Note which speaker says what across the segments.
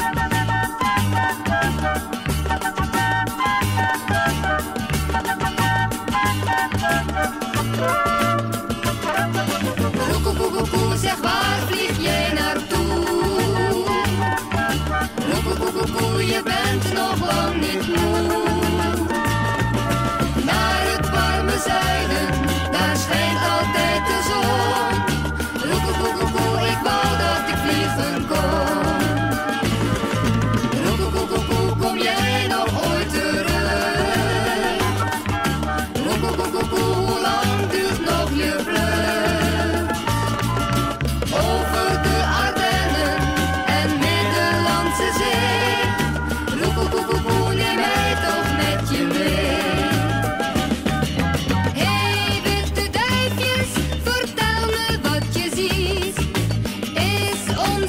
Speaker 1: 何?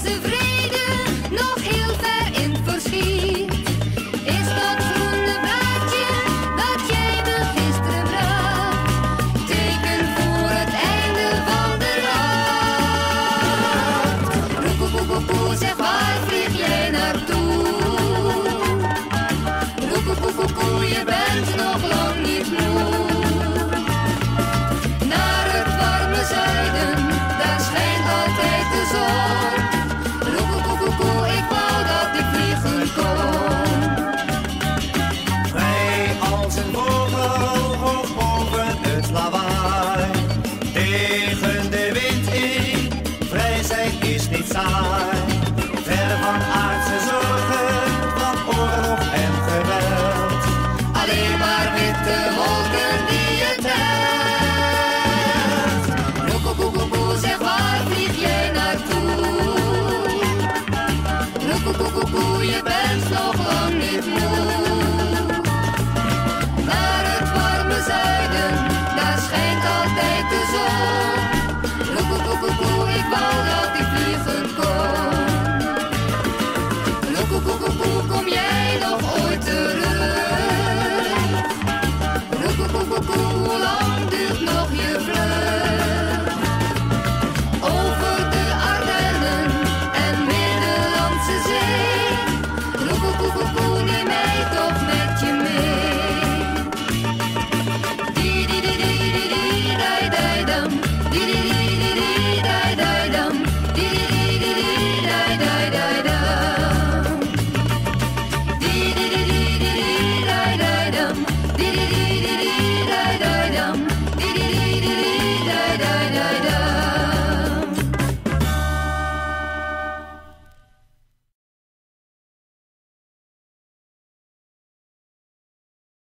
Speaker 1: Сльози в